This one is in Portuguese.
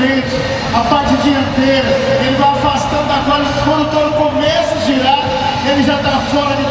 frente, a parte dianteira, ele vai afastando agora, quando estou no começo de girar, ele já está fora de